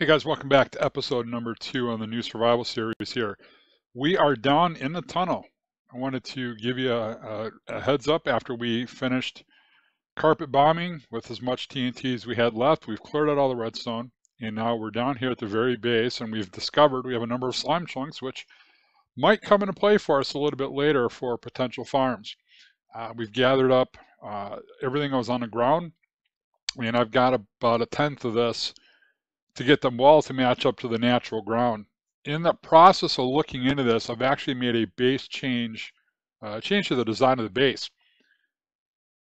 Hey guys, welcome back to episode number two on the new survival series here. We are down in the tunnel. I wanted to give you a, a, a, heads up after we finished carpet bombing with as much TNT as we had left. We've cleared out all the redstone and now we're down here at the very base and we've discovered we have a number of slime chunks which might come into play for us a little bit later for potential farms. Uh, we've gathered up uh, everything that was on the ground and I've got about a tenth of this to get them well to match up to the natural ground. In the process of looking into this, I've actually made a base change, uh, change to the design of the base.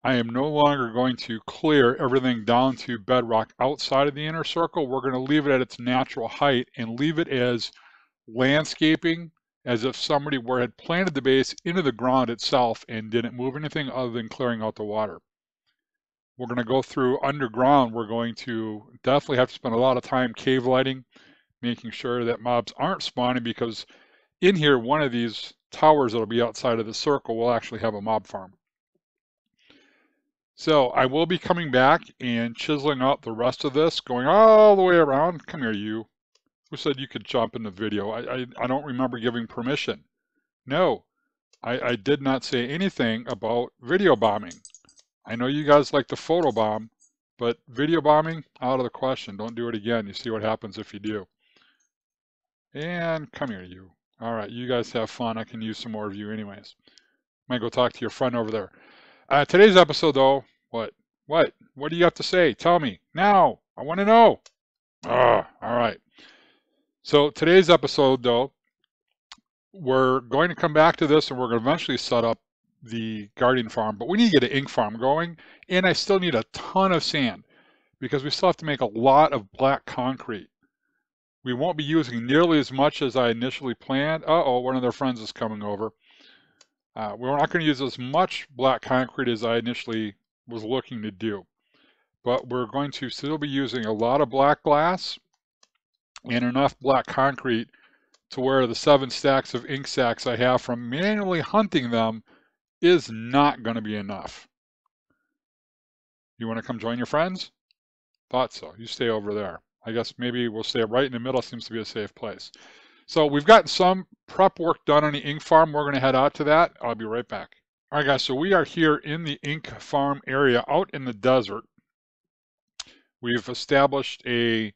I am no longer going to clear everything down to bedrock outside of the inner circle. We're going to leave it at its natural height and leave it as landscaping as if somebody were had planted the base into the ground itself and didn't move anything other than clearing out the water we're going to go through underground. We're going to definitely have to spend a lot of time cave lighting, making sure that mobs aren't spawning because in here, one of these towers that'll be outside of the circle will actually have a mob farm. So I will be coming back and chiseling out the rest of this, going all the way around. Come here, you. Who said you could jump in the video? I, I, I don't remember giving permission. No, I, I did not say anything about video bombing. I know you guys like the photo bomb, but video bombing, out of the question. Don't do it again. You see what happens if you do. And come here, you. All right, you guys have fun. I can use some more of you anyways. Might go talk to your friend over there. Uh, today's episode, though, what? What? What do you have to say? Tell me. Now. I want to know. Ah, all right. So today's episode, though, we're going to come back to this and we're going to eventually set up the Guardian farm, but we need to get an ink farm going, and I still need a ton of sand because we still have to make a lot of black concrete. We won't be using nearly as much as I initially planned. Uh-oh, one of their friends is coming over. Uh, we're not going to use as much black concrete as I initially was looking to do. But we're going to still be using a lot of black glass and enough black concrete to where the seven stacks of ink sacks I have from manually hunting them is not going to be enough. You want to come join your friends? Thought so. You stay over there. I guess maybe we'll stay right in the middle. Seems to be a safe place. So we've gotten some prep work done on the ink farm. We're going to head out to that. I'll be right back. All right, guys. So we are here in the ink farm area out in the desert. We've established a,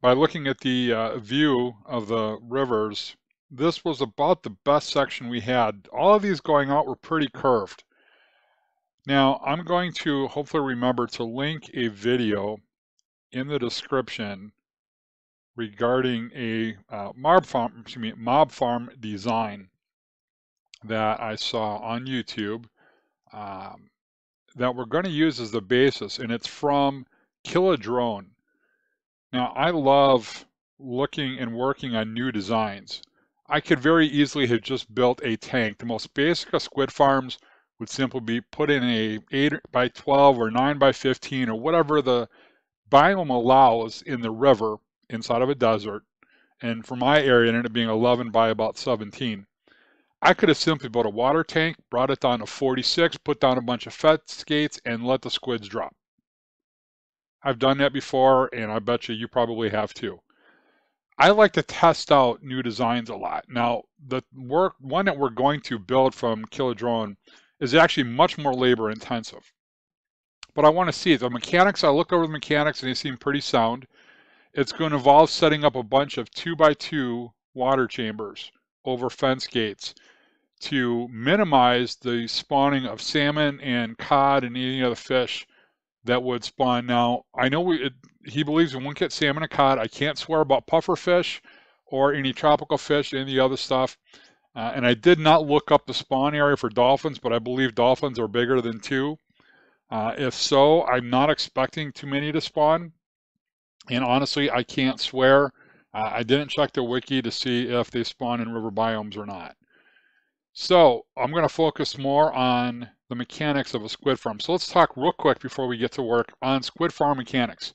by looking at the uh, view of the rivers, this was about the best section we had. All of these going out were pretty curved. Now, I'm going to hopefully remember to link a video in the description regarding a uh, mob farm, excuse me, mob farm design that I saw on YouTube um, that we're going to use as the basis, and it's from Killa Drone. Now, I love looking and working on new designs. I could very easily have just built a tank. The most basic of squid farms would simply be put in a 8 by 12 or 9 by 15 or whatever the biome allows in the river inside of a desert. And for my area, it ended up being 11 by about 17. I could have simply built a water tank, brought it down to 46, put down a bunch of fence gates, and let the squids drop. I've done that before, and I bet you you probably have too. I like to test out new designs a lot. Now, the work one that we're going to build from Killa Drone is actually much more labor intensive. But I want to see the mechanics. I look over the mechanics and they seem pretty sound. It's going to involve setting up a bunch of two by two water chambers over fence gates to minimize the spawning of salmon and cod and any other fish that would spawn. Now, I know we, it, he believes in one catch salmon and cod. I can't swear about puffer fish or any tropical fish, any other stuff. Uh, and I did not look up the spawn area for dolphins, but I believe dolphins are bigger than two. Uh, if so, I'm not expecting too many to spawn. And honestly, I can't swear. Uh, I didn't check the wiki to see if they spawn in river biomes or not. So I'm going to focus more on the mechanics of a squid farm. So let's talk real quick before we get to work on squid farm mechanics.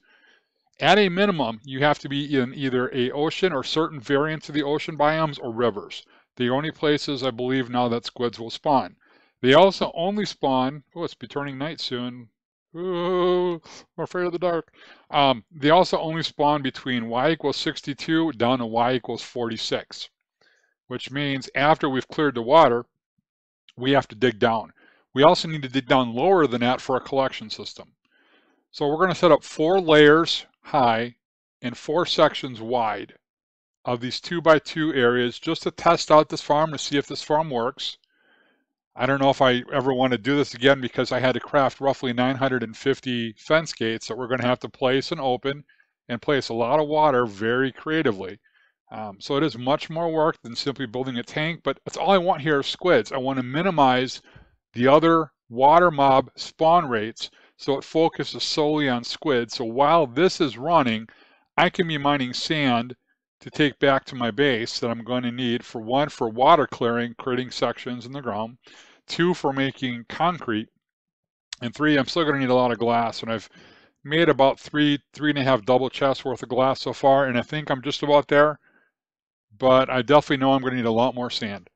At a minimum, you have to be in either a ocean or certain variants of the ocean biomes or rivers. The only places I believe now that squids will spawn. They also only spawn, oh, it's be turning night soon. Ooh, I'm afraid of the dark. Um, they also only spawn between y equals 62 down to y equals 46, which means after we've cleared the water, we have to dig down. We also need to dig down lower than that for a collection system. So we're going to set up four layers high and four sections wide of these two by two areas just to test out this farm to see if this farm works. I don't know if I ever want to do this again because I had to craft roughly 950 fence gates that we're going to have to place and open and place a lot of water very creatively. Um, so it is much more work than simply building a tank, but that's all I want here are squids. I want to minimize the other water mob spawn rates so it focuses solely on squid. So while this is running, I can be mining sand to take back to my base that I'm going to need for one, for water clearing, creating sections in the ground, two, for making concrete, and three, I'm still going to need a lot of glass. And I've made about three, three and a half double chests worth of glass so far, and I think I'm just about there. But I definitely know I'm going to need a lot more sand.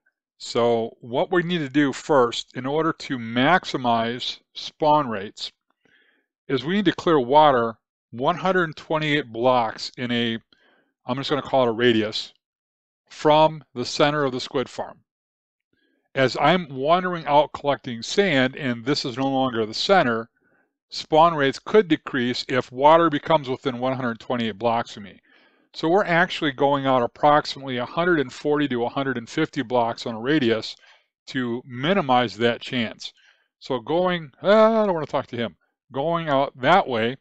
So what we need to do first, in order to maximize spawn rates, is we need to clear water 128 blocks in a I'm just going to call it a radius, from the center of the squid farm. As I'm wandering out collecting sand and this is no longer the center, spawn rates could decrease if water becomes within 128 blocks of me. So we're actually going out approximately 140 to 150 blocks on a radius to minimize that chance. So going, uh, I don't want to talk to him, going out that way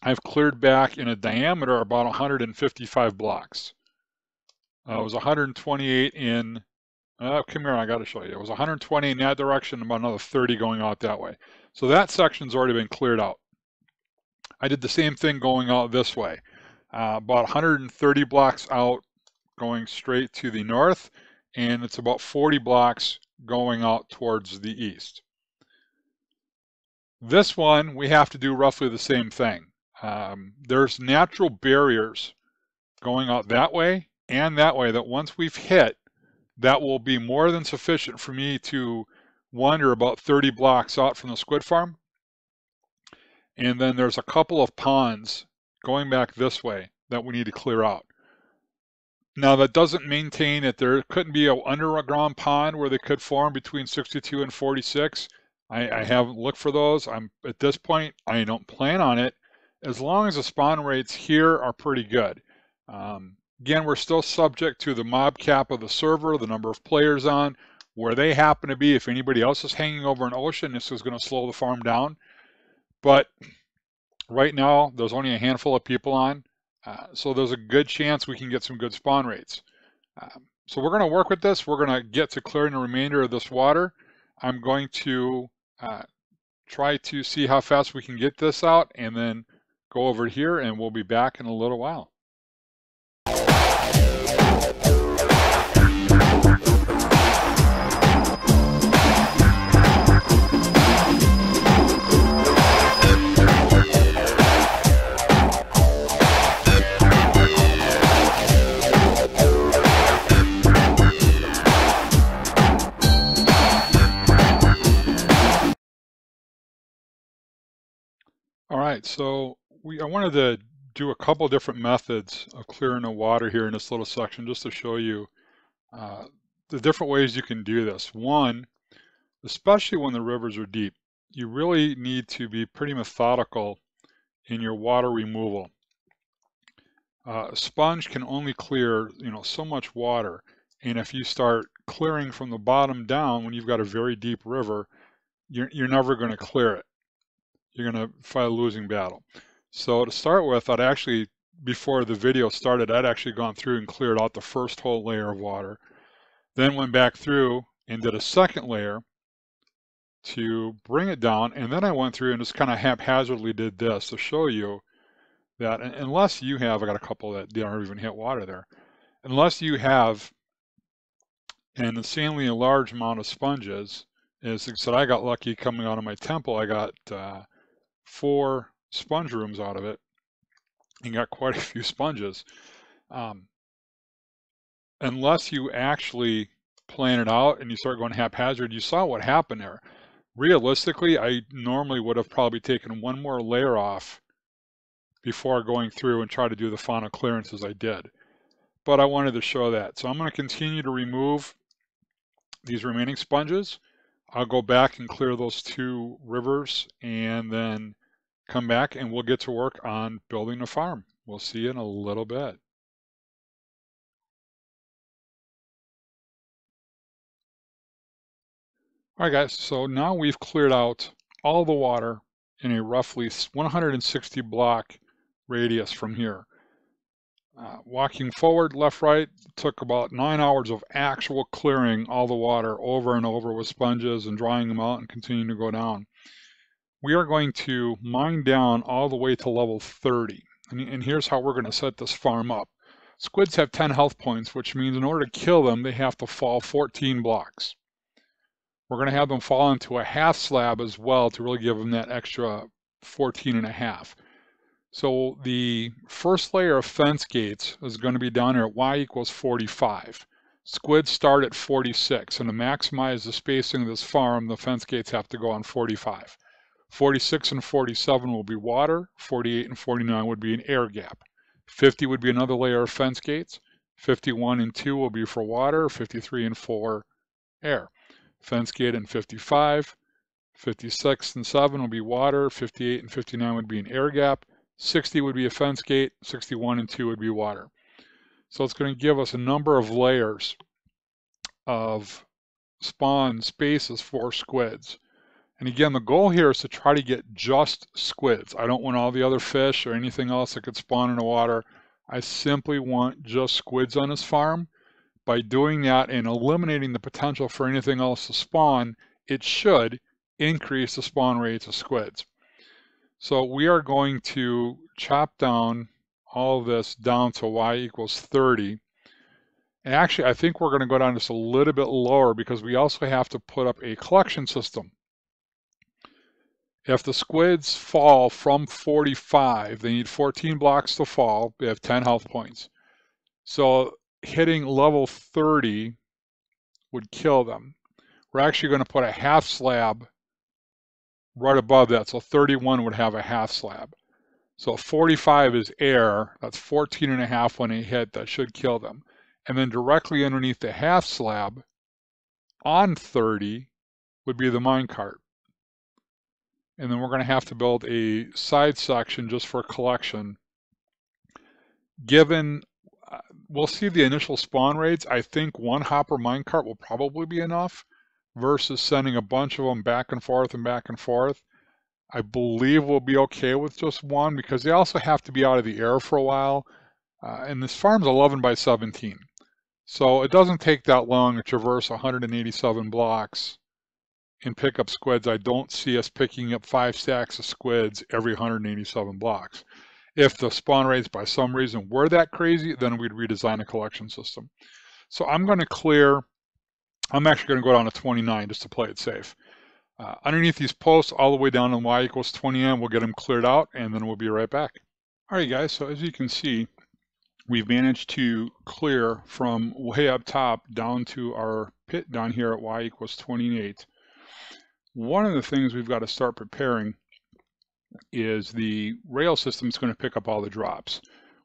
I've cleared back in a diameter about 155 blocks. Uh, it was 128 in, uh, come here, I got to show you. It was 120 in that direction, about another 30 going out that way. So that section's already been cleared out. I did the same thing going out this way. Uh, about 130 blocks out going straight to the north, and it's about 40 blocks going out towards the east. This one, we have to do roughly the same thing. Um, there's natural barriers going out that way and that way that once we've hit, that will be more than sufficient for me to wander about 30 blocks out from the squid farm. And then there's a couple of ponds going back this way that we need to clear out. Now that doesn't maintain that there couldn't be an underground pond where they could form between 62 and 46. I, I haven't looked for those. I'm at this point, I don't plan on it as long as the spawn rates here are pretty good. Um, again, we're still subject to the mob cap of the server, the number of players on, where they happen to be. If anybody else is hanging over an ocean, this is going to slow the farm down. But right now, there's only a handful of people on, uh, so there's a good chance we can get some good spawn rates. Um, so we're going to work with this. We're going to get to clearing the remainder of this water. I'm going to uh, try to see how fast we can get this out and then go over here and we'll be back in a little while. All right, so we I wanted to do a couple different methods of clearing the water here in this little section just to show you uh, the different ways you can do this. One, especially when the rivers are deep, you really need to be pretty methodical in your water removal. Uh, a sponge can only clear you know so much water and if you start clearing from the bottom down when you've got a very deep river you're, you're never going to clear it you're going to fight a losing battle so to start with, I'd actually, before the video started, I'd actually gone through and cleared out the first whole layer of water. Then went back through and did a second layer to bring it down. And then I went through and just kind of haphazardly did this to show you that unless you have, I got a couple that don't even hit water there. Unless you have an insanely large amount of sponges, as said, I got lucky coming out of my temple. I got uh, four sponge rooms out of it and got quite a few sponges. Um, unless you actually plan it out and you start going haphazard, you saw what happened there. realistically, I normally would have probably taken one more layer off before going through and try to do the final clearance as I did. But I wanted to show that. So I'm going to continue to remove these remaining sponges. I'll go back and clear those two rivers and then come back and we'll get to work on building a farm. We'll see you in a little bit. All right, guys, so now we've cleared out all the water in a roughly 160 block radius from here. Uh, walking forward, left, right, took about nine hours of actual clearing all the water over and over with sponges and drying them out and continuing to go down. We are going to mine down all the way to level 30. And, and here's how we're going to set this farm up. Squids have 10 health points, which means in order to kill them, they have to fall 14 blocks. We're going to have them fall into a half slab as well to really give them that extra 14 and a half. So the first layer of fence gates is going to be down here at y equals 45. Squids start at 46, and to maximize the spacing of this farm, the fence gates have to go on 45. 46 and 47 will be water, 48 and 49 would be an air gap. 50 would be another layer of fence gates. 51 and 2 will be for water, 53 and 4 air fence gate and 55. 56 and 7 will be water, 58 and 59 would be an air gap, 60 would be a fence gate, 61 and 2 would be water. So it's going to give us a number of layers of spawn spaces for squids. And again, the goal here is to try to get just squids. I don't want all the other fish or anything else that could spawn in the water. I simply want just squids on this farm by doing that and eliminating the potential for anything else to spawn, it should increase the spawn rates of squids. So we are going to chop down all this down to y equals 30. And actually, I think we're going to go down just a little bit lower because we also have to put up a collection system. If the squids fall from 45, they need 14 blocks to fall. They have 10 health points. So hitting level 30 would kill them. We're actually going to put a half slab right above that. So 31 would have a half slab. So 45 is air. That's 14 and a half when they hit. That should kill them. And then directly underneath the half slab on 30 would be the minecart. And then we're going to have to build a side section just for collection. Given we'll see the initial spawn rates. I think one hopper minecart will probably be enough versus sending a bunch of them back and forth and back and forth. I believe we'll be okay with just one because they also have to be out of the air for a while. Uh, and this farm's 11 by 17. So it doesn't take that long to traverse 187 blocks and pick up squids. I don't see us picking up five stacks of squids every 187 blocks. If the spawn rates by some reason were that crazy, then we'd redesign a collection system. So I'm going to clear, I'm actually going to go down to 29 just to play it safe. Uh, underneath these posts, all the way down in y equals 20m, we'll get them cleared out, and then we'll be right back. All right, guys, so as you can see, we've managed to clear from way up top down to our pit down here at y equals 28. One of the things we've got to start preparing is the rail system is going to pick up all the drops.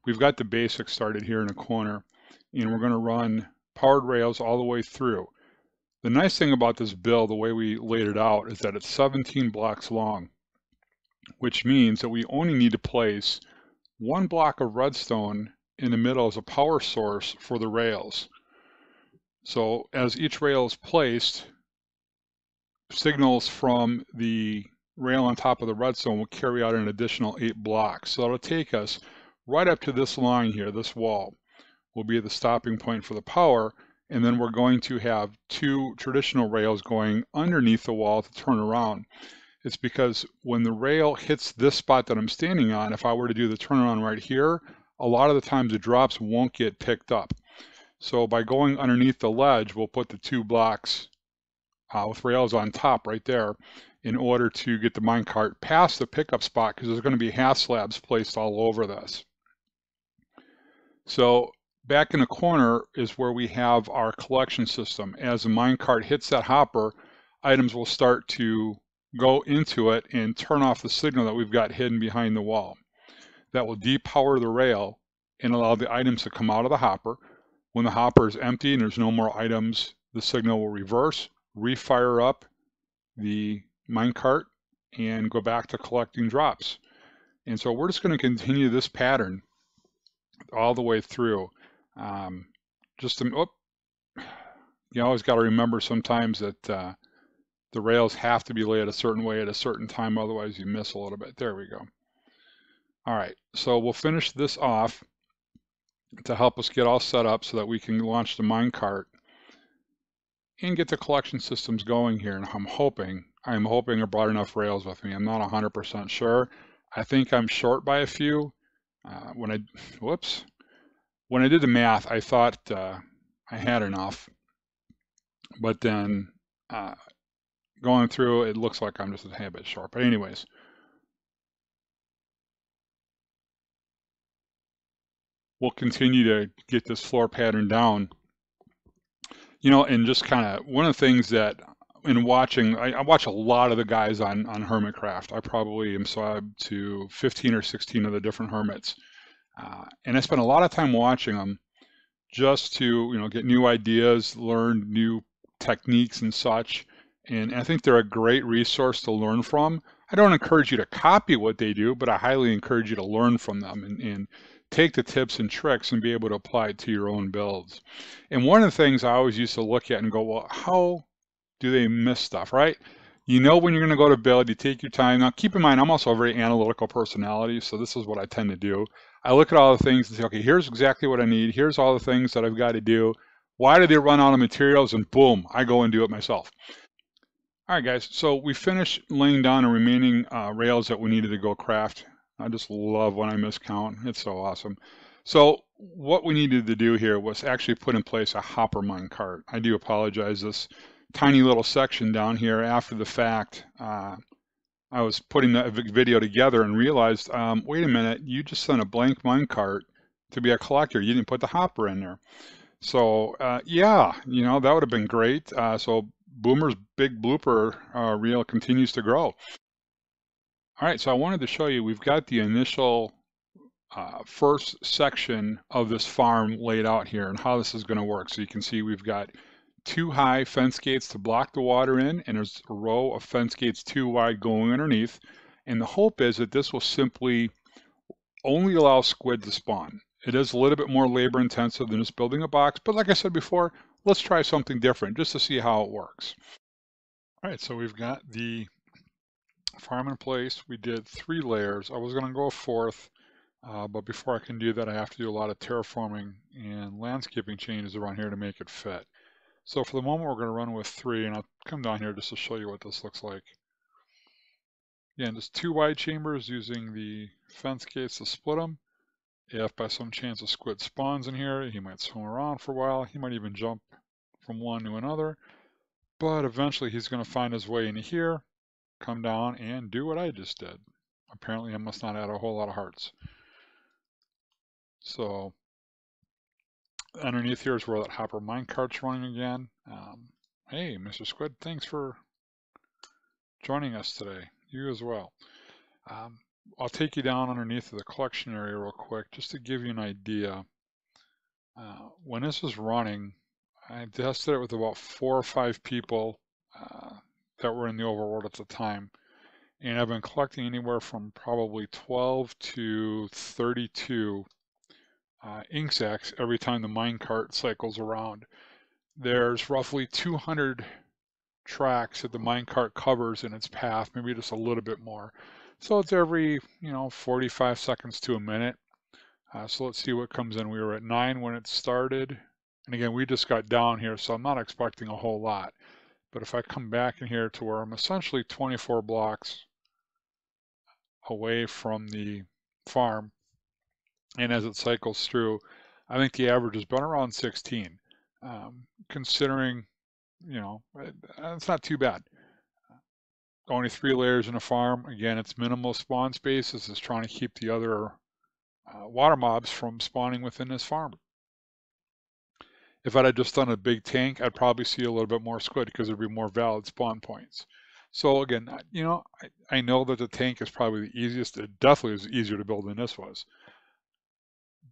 We've got the basics started here in a corner, and we're going to run powered rails all the way through. The nice thing about this bill, the way we laid it out, is that it's 17 blocks long, which means that we only need to place one block of redstone in the middle as a power source for the rails. So as each rail is placed, signals from the rail on top of the redstone will carry out an additional eight blocks. So that'll take us right up to this line here, this wall will be the stopping point for the power. And then we're going to have two traditional rails going underneath the wall to turn around. It's because when the rail hits this spot that I'm standing on, if I were to do the turnaround right here, a lot of the times the drops won't get picked up. So by going underneath the ledge, we'll put the two blocks uh, with rails on top right there in order to get the minecart past the pickup spot because there's going to be half slabs placed all over this. So back in the corner is where we have our collection system. As the minecart hits that hopper, items will start to go into it and turn off the signal that we've got hidden behind the wall. That will depower the rail and allow the items to come out of the hopper. When the hopper is empty and there's no more items, the signal will reverse, refire up the minecart, and go back to collecting drops. And so we're just going to continue this pattern all the way through. Um, just to, oh, you always got to remember sometimes that uh, the rails have to be laid a certain way at a certain time, otherwise you miss a little bit. There we go. All right, so we'll finish this off to help us get all set up so that we can launch the minecart and get the collection systems going here. And I'm hoping, I'm hoping I brought enough rails with me. I'm not 100% sure. I think I'm short by a few. Uh, when I, whoops, when I did the math, I thought uh, I had enough. But then uh, going through, it looks like I'm just a hair bit short. But anyways, we'll continue to get this floor pattern down. You know, and just kind of one of the things that in watching, I, I, watch a lot of the guys on on Hermitcraft. I probably am subbed to 15 or 16 of the different hermits, uh, and I spend a lot of time watching them just to you know get new ideas, learn new techniques and such. And I think they're a great resource to learn from. I don't encourage you to copy what they do, but I highly encourage you to learn from them and, and take the tips and tricks and be able to apply it to your own builds. And one of the things I always used to look at and go, well, how do they miss stuff, right? You know when you're going to go to build, you take your time. Now, keep in mind, I'm also a very analytical personality, so this is what I tend to do. I look at all the things and say, okay, here's exactly what I need. Here's all the things that I've got to do. Why did they run out of materials? And boom, I go and do it myself. All right, guys, so we finished laying down the remaining uh, rails that we needed to go craft. I just love when I miscount. It's so awesome. So what we needed to do here was actually put in place a hopper mine cart. I do apologize. This tiny little section down here after the fact, uh, I was putting the video together and realized, um, wait a minute, you just sent a blank mine cart to be a collector. You didn't put the hopper in there. So uh, yeah, you know, that would have been great. Uh, so Boomer's big blooper uh, reel continues to grow. All right, so I wanted to show you, we've got the initial uh, first section of this farm laid out here and how this is going to work. So you can see we've got two high fence gates to block the water in, and there's a row of fence gates two wide going underneath. And the hope is that this will simply only allow squid to spawn. It is a little bit more labor intensive than just building a box, but like I said before, let's try something different just to see how it works. All right, so we've got the farm in place. We did three layers. I was going to go a fourth, uh, but before I can do that, I have to do a lot of terraforming and landscaping changes around here to make it fit. So for the moment, we're going to run with three, and I'll come down here just to show you what this looks like. Again, just two wide chambers using the fence gates to split them. If by some chance a squid spawns in here, he might swim around for a while. He might even jump from one to another. But eventually he's going to find his way into here, come down, and do what I just did. Apparently I must not add a whole lot of hearts. So underneath here is where that hopper minecart's running again. Um, hey, Mr. Squid, thanks for joining us today. You as well. Um, I'll take you down underneath the collection area real quick just to give you an idea. Uh, when this was running, I tested it with about four or five people uh, that were in the overworld at the time. And I've been collecting anywhere from probably 12 to 32 uh, ink sacs every time the minecart cycles around. There's roughly 200 tracks that the minecart covers in its path, maybe just a little bit more. So it's every, you know, 45 seconds to a minute. Uh, so let's see what comes in. We were at 9 when it started. And again, we just got down here, so I'm not expecting a whole lot. But if I come back in here to where I'm essentially 24 blocks away from the farm, and as it cycles through, I think the average has been around 16. Um, considering, you know, it's not too bad only three layers in a farm. Again, it's minimal spawn space. This is trying to keep the other uh, water mobs from spawning within this farm. If I had just done a big tank, I'd probably see a little bit more squid because there'd be more valid spawn points. So again, you know, I, I know that the tank is probably the easiest. It definitely is easier to build than this was.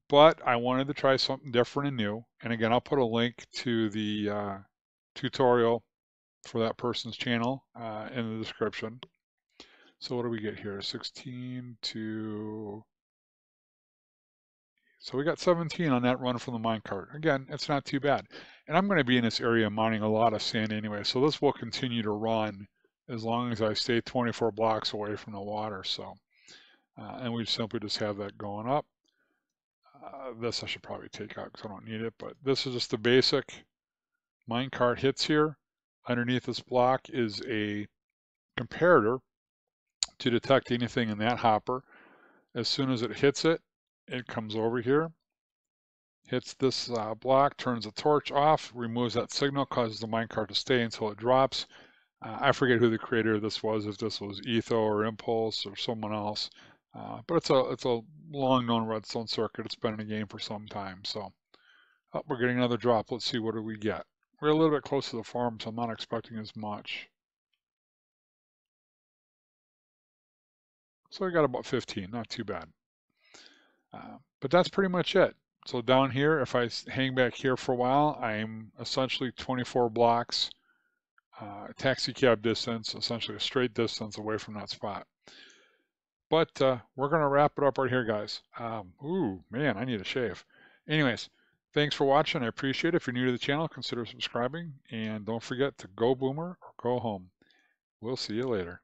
But I wanted to try something different and new. And again, I'll put a link to the uh, tutorial for that person's channel uh, in the description. So what do we get here? 16 to... So we got 17 on that run from the minecart. Again, it's not too bad. And I'm going to be in this area mining a lot of sand anyway, so this will continue to run as long as I stay 24 blocks away from the water. So, uh, and we simply just have that going up. Uh, this I should probably take out because I don't need it, but this is just the basic minecart hits here. Underneath this block is a comparator to detect anything in that hopper. As soon as it hits it, it comes over here, hits this uh, block, turns the torch off, removes that signal, causes the minecart to stay until it drops. Uh, I forget who the creator of this was, if this was Etho or Impulse or someone else. Uh, but it's a it's a long known redstone circuit. It's been in the game for some time. So oh, we're getting another drop. Let's see what do we get. We're a little bit close to the farm, so I'm not expecting as much. So we got about 15, not too bad. Uh, but that's pretty much it. So down here, if I hang back here for a while, I'm essentially 24 blocks uh, taxi cab distance, essentially a straight distance away from that spot. But uh, we're going to wrap it up right here, guys. Um, ooh, man, I need a shave. Anyways, thanks for watching. I appreciate it. If you're new to the channel, consider subscribing. And don't forget to go boomer or go home. We'll see you later.